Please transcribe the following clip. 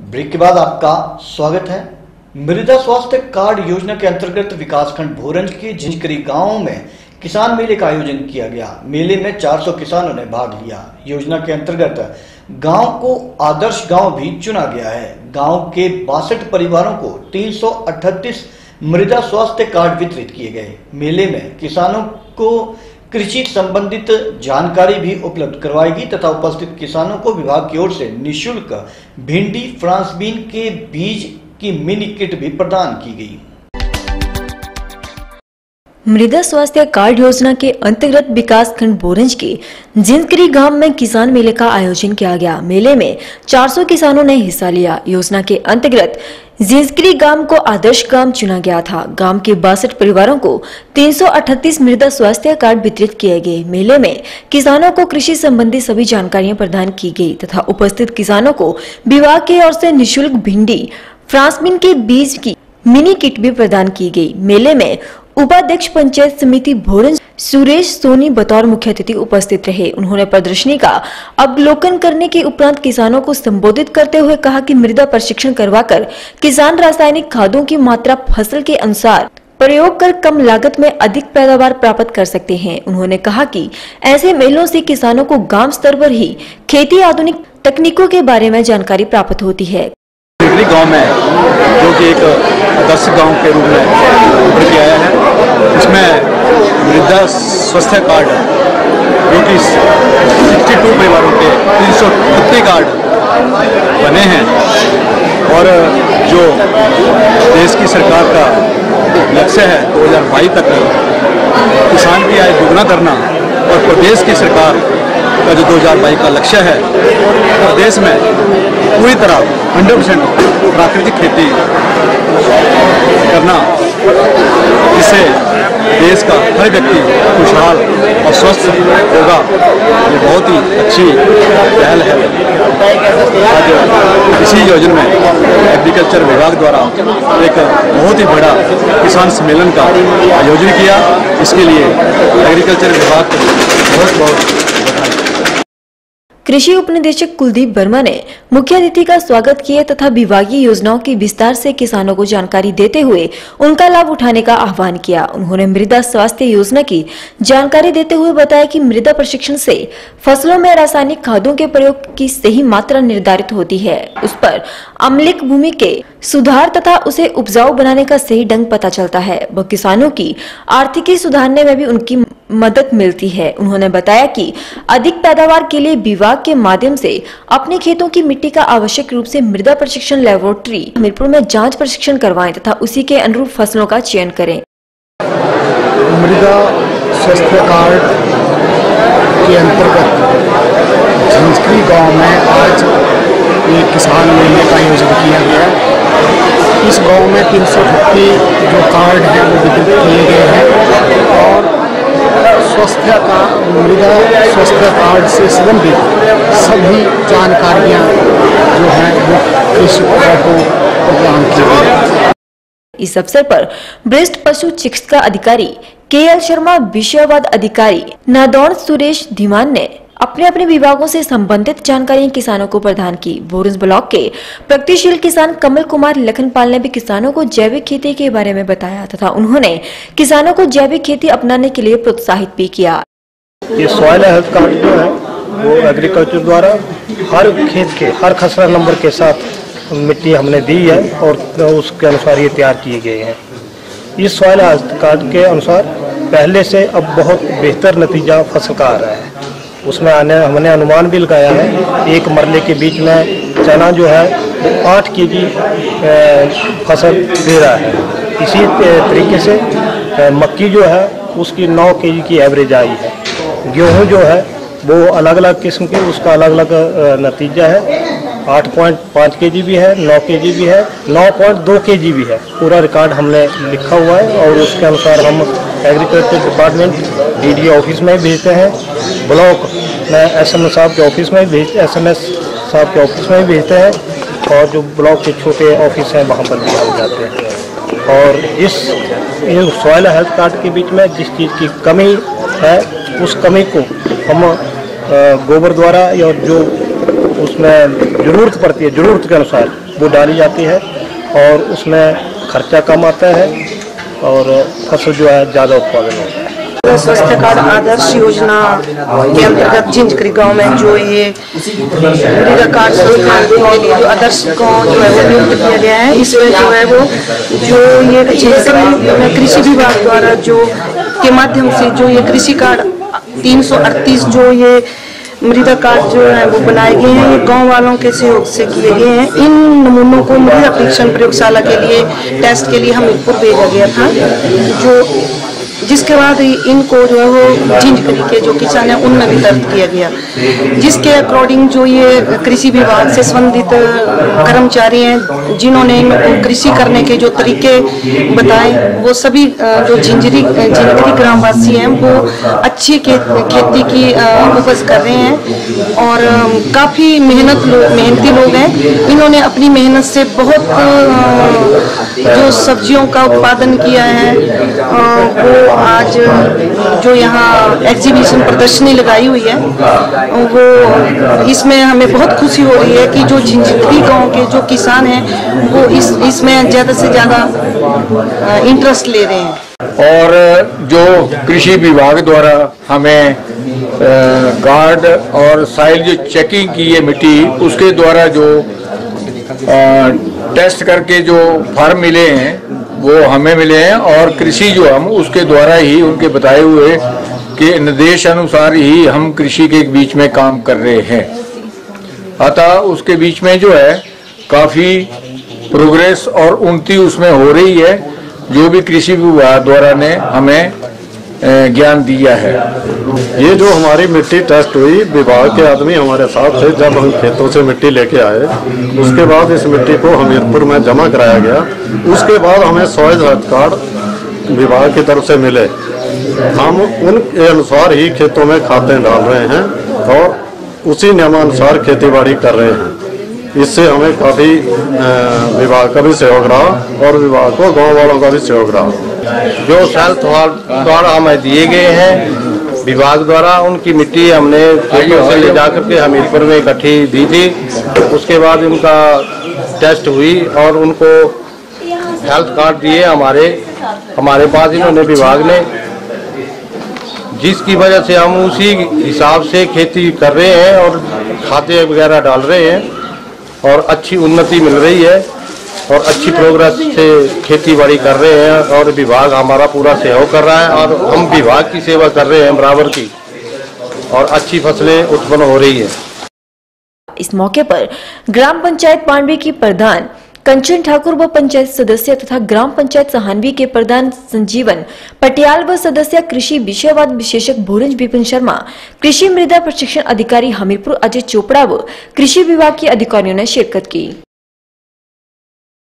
Break के बाद आपका स्वागत है। मृदा स्वास्थ्य कार्ड योजना के अंतर्गत विकासखंड भोरंज के झिंझकरी गाँव में किसान मेले का आयोजन किया गया। मेले में 400 किसानों ने भाग लिया। योजना के अंतर्गत गाँव को आदर्श गाँव भी चुना गया है। गाँव के बासठ परिवारों को 338 मृदा स्वास्थ्य कार्ड वितरित किए गए। मेले में किसानों को कृषि संबंधित जानकारी भी उपलब्ध करवाएगी तथा उपस्थित किसानों को विभाग की ओर से निशुल्क भिंडी फ्रांसबीन के बीज की मिनी किट भी प्रदान की गई। मृदा स्वास्थ्य कार्ड योजना के अंतर्गत विकास खंड बोरंज के जिंदकरी गाँव में किसान मेले का आयोजन किया गया। मेले में 400 किसानों ने हिस्सा लिया। योजना के अंतर्गत जिंदकरी गाँव को आदर्श गाँव चुना गया था। गाँव के बासठ परिवारों को 338 मृदा स्वास्थ्य कार्ड वितरित किए गए। मेले में किसानों को कृषि संबंधी सभी जानकारियाँ प्रदान की गई तथा उपस्थित किसानों को विभाग की ओर से निःशुल्क भिंडी फ्रांसबिन के बीज की मिनी किट भी प्रदान की गई। मेले में उपाध्यक्ष पंचायत समिति भोरन सुरेश सोनी बतौर मुख्य अतिथि उपस्थित रहे। उन्होंने प्रदर्शनी का अवलोकन करने के उपरांत किसानों को संबोधित करते हुए कहा कि मृदा प्रशिक्षण करवाकर किसान रासायनिक खादों की मात्रा फ़सल के अनुसार प्रयोग कर कम लागत में अधिक पैदावार प्राप्त कर सकते हैं। उन्होंने कहा कि ऐसे मेलों से किसानों को गाँव स्तर पर ही खेती आधुनिक तकनीकों के बारे में जानकारी प्राप्त होती है। गाँव में, जो कि एक आदर्श गाँव के रूप में उभर के आया है। इसमें मृदा स्वास्थ्य कार्ड जो कि 62 परिवारों के तीन सौ कार्ड बने हैं। और जो देश की सरकार का लक्ष्य है 2022 तक किसान की आय दोगुना करना और प्रदेश की सरकार का जो 2022 का लक्ष्य है, प्रदेश में पूरी तरह 100 परसेंट प्राकृतिक खेती करना इससे देश का हर व्यक्ति खुशहाल और स्वस्थ होगा। ये बहुत ही अच्छी पहल है। आज इसी योजना में एग्रीकल्चर विभाग द्वारा एक बहुत ही बड़ा किसान सम्मेलन का आयोजन किया। इसके लिए एग्रीकल्चर विभाग को बहुत बहुत कृषि उपनिदेशक कुलदीप वर्मा ने मुख्य अतिथि का स्वागत किया तथा विभागीय योजनाओं की विस्तार से किसानों को जानकारी देते हुए उनका लाभ उठाने का आह्वान किया। उन्होंने मृदा स्वास्थ्य योजना की जानकारी देते हुए बताया कि मृदा प्रशिक्षण से फ़सलों में रासायनिक खादों के प्रयोग की सही मात्रा निर्धारित होती है। उस पर अम्लिक भूमि के सुधार तथा उसे उपजाऊ बनाने का सही ढंग पता चलता है। व किसानों की आर्थिकी सुधारने में भी उनकी मदद मिलती है। उन्होंने बताया कि अधिक पैदावार के लिए विभाग के माध्यम से अपने खेतों की मिट्टी का आवश्यक रूप से मृदा प्रशिक्षण लेबोरेटरी हमीरपुर में जाँच प्रशिक्षण करवाएँ तथा उसी के अनुरूप फ़सलों का चयन करें। मृदा स्वास्थ्य कार्ड के अंतर्गत झंझकरी गाँव में आज एक किसान मेले का आयोजन किया गया इस गाँव में तीन सौ जो कार्ड हैं, वो वितरित किए गए हैं और स्वास्थ्य का मृदा स्वास्थ्य कार्ड से संबंधित सभी जानकारियाँ जो हैं, वो कृषकों को प्रदान की गई इस अवसर पर वरिष्ठ पशु चिकित्सा अधिकारी के एल शर्मा, विषयवाद अधिकारी नादौड़ सुरेश धीमान ने अपने अपने विभागों से संबंधित जानकारी किसानों को प्रदान की। बोरस ब्लॉक के प्रगतिशील किसान कमल कुमार लखनपाल ने भी किसानों को जैविक खेती के बारे में बताया तथा उन्होंने किसानों को जैविक खेती अपनाने के लिए प्रोत्साहित भी किया। ये सॉइल हेल्थ कार्ड जो है, वो एग्रीकल्चर द्वारा हर खेत के, हर खसरा नंबर के साथ मिट्टी हमने दी है और उसके अनुसार ये तैयार किए गए हैं। इस सॉइल हेल्थ कार्ड के अनुसार पहले से अब बहुत बेहतर नतीजा फ़सल का आ रहा है। उसमें आने, हमने अनुमान भी लगाया है एक मरले के बीच में चना जो है, वो आठ के जी फ़सल दे रहा है। इसी तरीके से मक्की जो है, उसकी नौ के जी की एवरेज आई है। गेहूँ जो है, वो अलग अलग किस्म के, उसका अलग अलग नतीजा है। आठ पॉइंट पाँच के जी भी है, नौ के जी भी है, नौ पॉइंट दो के जी भी है। पूरा रिकॉर्ड हमने लिखा हुआ है और उसके अनुसार हम एग्रीकल्चर डिपार्टमेंट डी ऑफ़िस में भेजते हैं, ब्लॉक में एस एम साहब के ऑफ़िस में भेज एस एम साहब के ऑफ़िस में भेजते हैं और जो ब्लॉक के छोटे ऑफ़िस हैं वहाँ पर भी हम जाते हैं। और इस सॉयल हेल्थ कार्ड के बीच में जिस चीज़ की कमी है, उस कमी को हम गोबर द्वारा या जो उसमें ज़रूरत पड़ती है ज़रूरत के अनुसार वो डाली जाती है और उसमें खर्चा कम आता है और फ़सल जो है ज़्यादा उत्पादन होता है। स्वास्थ्य कार्ड आदर्श योजना के अंतर्गत झिंझकरी गाँव में जो ये मृदा कार्ड के लिए जो आदर्श गाँव जो है वो नियुक्त किया गया है, इसमें जो है वो जो ये कृषि विभाग द्वारा जो के माध्यम से जो ये कृषि कार्ड 338 जो ये मृदा कार्ड जो है वो बनाए गए हैं गाँव वालों के सहयोग से किए गए हैं। इन नमूनों को मृदा परीक्षण प्रयोगशाला के लिए, टेस्ट के लिए हमीरपुर भेजा गया था, जो जिसके बाद इनको जो है वो झिंझकली के जो किसान है, उनमें वितरित किया गया। जिसके अकॉर्डिंग जो ये कृषि विभाग से संबंधित कर्मचारी हैं, जिन्होंने कृषि करने के जो तरीके बताए, वो सभी जो झिंझरी झिंझरी ग्रामवासी हैं, वो अच्छी खेती की उपज कर रहे हैं और काफ़ी मेहनत लोग मेहनती लोग हैं। इन्होंने अपनी मेहनत से बहुत जो सब्जियों का उत्पादन किया है वो आज जो यहाँ एग्जीबिशन प्रदर्शनी लगाई हुई है वो इसमें हमें बहुत खुशी हो रही है कि जो झिंझित्री गाँव के जो किसान हैं वो इस इसमें ज़्यादा से ज़्यादा इंटरेस्ट ले रहे हैं। और जो कृषि विभाग द्वारा हमें गार्ड और साइल जो चेकिंग की है मिट्टी उसके द्वारा जो टेस्ट करके जो फार्म मिले हैं, वो हमें मिले हैं और कृषि जो हम उसके द्वारा ही उनके बताए हुए के निर्देश अनुसार ही हम कृषि के बीच में काम कर रहे हैं। अतः उसके बीच में जो है, काफ़ी प्रोग्रेस और उन्नति उसमें हो रही है। जो भी कृषि विभाग द्वारा ने हमें ज्ञान दिया है। ये जो हमारी मिट्टी टेस्ट हुई, विभाग के आदमी हमारे साथ थे, जब हम खेतों से मिट्टी लेके आए, उसके बाद इस मिट्टी को हमीरपुर में जमा कराया गया। उसके बाद हमें सॉइल हेल्थ कार्ड विभाग की तरफ़ से मिले। हम उनके अनुसार ही खेतों में खातें डाल रहे हैं और उसी नियमानुसार खेती बाड़ी कर रहे हैं। इससे हमें काफ़ी विभाग का भी सहयोग रहा और विभाग को गाँव वालों का भी सहयोग रहा। जो सेल्फ द्वारा हमें दिए गए हैं, विभाग द्वारा उनकी मिट्टी हमने से ले जा करके हमीरपुर में इकट्ठी दी थी। उसके बाद उनका टेस्ट हुई और उनको हेल्थ कार्ड दिए हमारे हमारे पास इन्होंने विभाग ने। जिसकी वजह से हम उसी हिसाब से खेती कर रहे हैं और खाते वगैरह डाल रहे हैं और अच्छी उन्नति मिल रही है। और अच्छी प्रोग्रेस से खेती बाड़ी कर रहे हैं और विभाग हमारा पूरा सहयोग कर रहा है और हम विभाग की सेवा कर रहे हैं बराबर की। और अच्छी फ़सलें उत्पन्न हो रही है। इस मौके पर ग्राम पंचायत पांडवी की प्रधान कंचन ठाकुर व पंचायत सदस्य तथा ग्राम पंचायत सहानवी के प्रधान संजीवन पटियाल व सदस्य कृषि विषयवाद विशेषक भोरंज विपिन शर्मा, कृषि मृदा प्रशिक्षण अधिकारी हमीरपुर अजय चोपड़ा व कृषि विभाग के अधिकारियों ने शिरकत की।